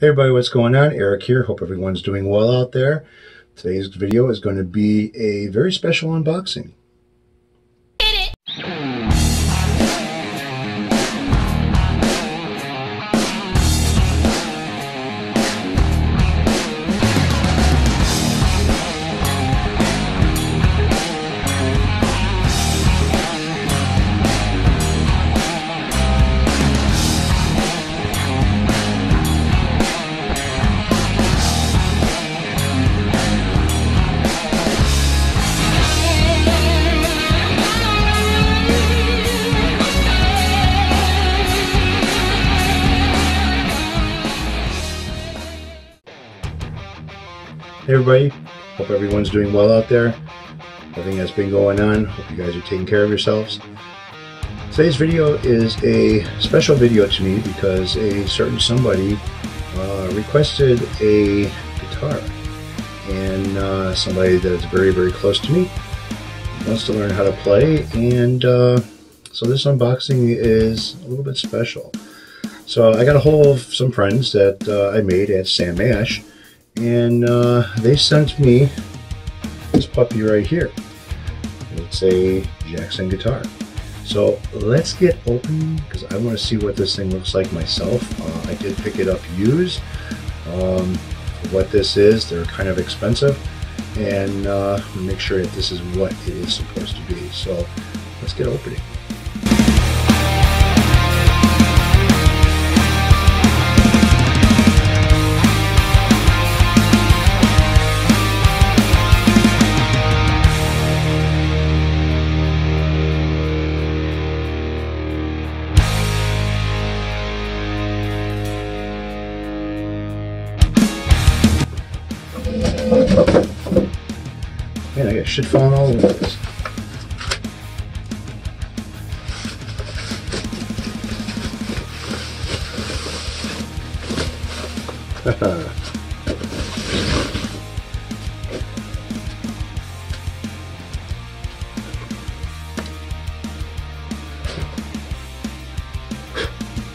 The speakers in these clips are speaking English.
Hey everybody, what's going on? Eric here. Hope everyone's doing well out there. Today's video is going to be a very special unboxing. Hey everybody, hope everyone's doing well out there. Everything that's been going on, hope you guys are taking care of yourselves. Today's video is a special video to me because a certain somebody uh, requested a guitar and uh, somebody that is very very close to me wants to learn how to play and uh, so this unboxing is a little bit special. So I got a hold of some friends that uh, I made at Sam Ash and uh, they sent me this puppy right here. It's a Jackson guitar. So let's get open because I want to see what this thing looks like myself. Uh, I did pick it up used. Um, what this is, they're kind of expensive and uh, make sure that this is what it is supposed to be. So let's get opening. Shit falling all over this.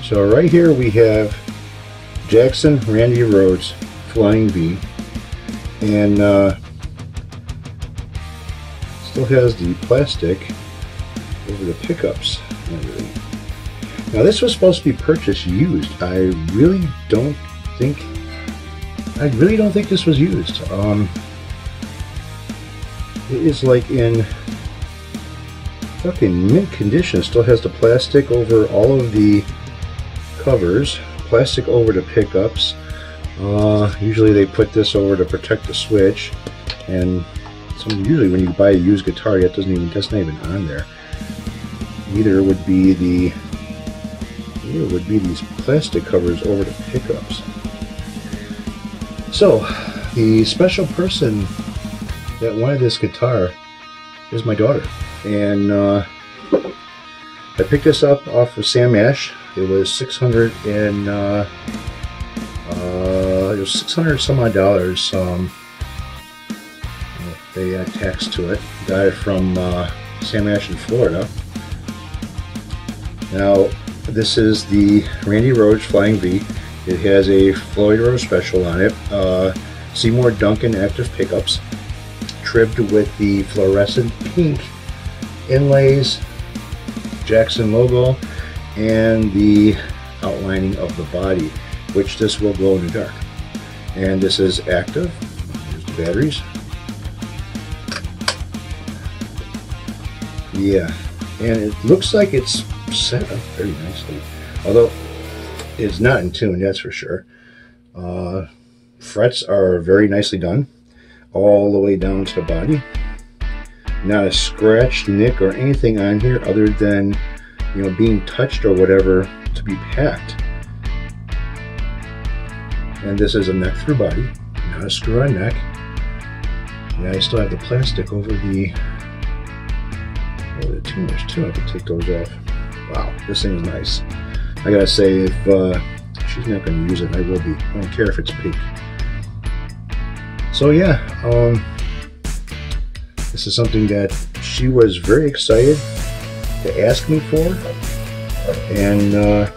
so right here we have Jackson Randy Rhoads Flying V and uh, still has the plastic over the pickups. Now this was supposed to be purchased used. I really don't think I really don't think this was used. Um, it is like in fucking mint condition. Still has the plastic over all of the covers, plastic over the pickups. Uh, usually they put this over to protect the switch, and some usually when you buy a used guitar, that doesn't even that's not even on there. Either would be the either would be these plastic covers over the pickups. So, the special person that wanted this guitar is my daughter, and uh, I picked this up off of Sam Ash. It was 600 and uh, uh, it was 600 some odd dollars. Um, they add tax to it. Got it from uh, Sam Ash in Florida. Now, this is the Randy Rhoads Flying V. It has a Floyd Rose Special on it. Uh, Seymour Duncan active pickups, tribbed with the fluorescent pink inlays, Jackson logo, and the outlining of the body, which this will glow in the dark. And this is active. Here's the batteries. Yeah, and it looks like it's set up very nicely. Although it's not in tune, that's for sure. Uh, frets are very nicely done, all the way down to the body. Not a scratch, nick, or anything on here other than, you know, being touched or whatever to be packed. And this is a neck through body, not a screw on neck. Yeah, I still have the plastic over the the tuners too. I can take those off. Wow, this thing is nice. I gotta say, if uh, she's not gonna use it, I will be. I don't care if it's pink. So yeah, um, this is something that she was very excited to ask me for, and uh,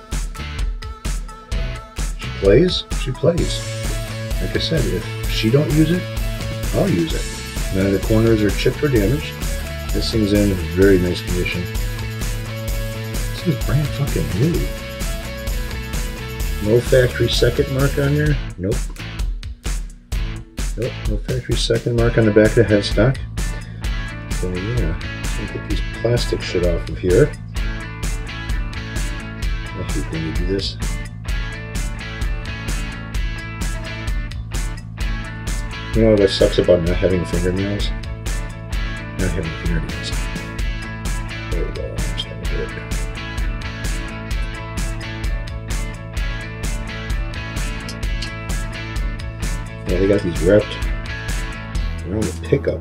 she plays, she plays. Like I said, if she don't use it, I'll use it. None of the corners are chipped or damaged. This thing's in very nice condition. This is brand fucking new. No factory second mark on there. Nope. Nope, no factory second mark on the back of the headstock. So yeah, let's get these plastic shit off of here. I hate when you do this. You know what sucks about not having fingernails? To do it. Yeah, they got these wrapped around the pickup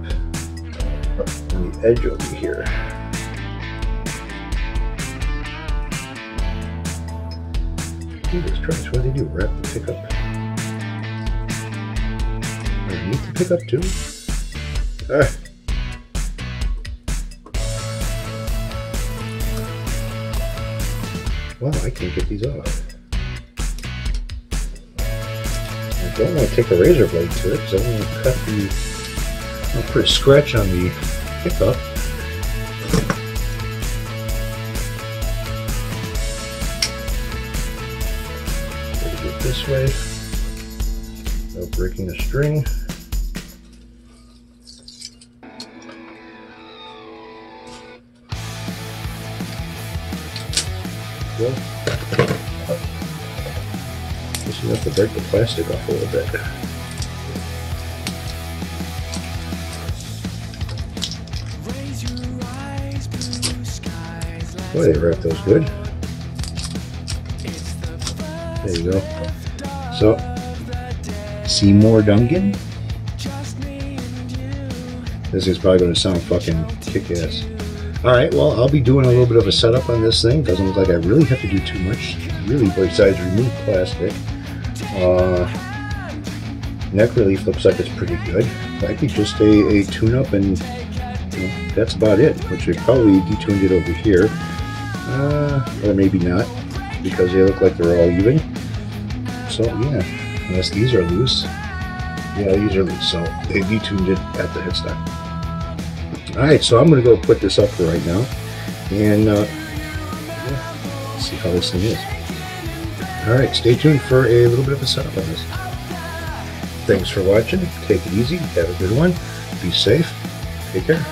on the edge over here. Jesus Christ, what they do? Wrap the pickup underneath the pickup too? Ah. Wow, I can't get these off. I don't want to take a razor blade to it because I want to cut the. I'll put a scratch on the pickup. It this way without breaking the string. Well, just enough to break the plastic off a little bit. Boy, they wrapped those good. There you go. So, Seymour Duncan. This is probably going to sound fucking kick-ass. Alright, well, I'll be doing a little bit of a setup on this thing. Doesn't look like I really have to do too much. Really, besides remove plastic. Uh, neck relief looks like it's pretty good. Likely just a, a tune-up and you know, that's about it. Which I probably detuned it over here. Uh, or maybe not, because they look like they're all even. So, yeah, unless these are loose. Yeah, these are loose, so they detuned it at the headstock. Alright, so I'm going to go put this up for right now, and uh, yeah, see how this thing is. Alright, stay tuned for a little bit of a setup on this. Thanks for watching, take it easy, have a good one, be safe, take care.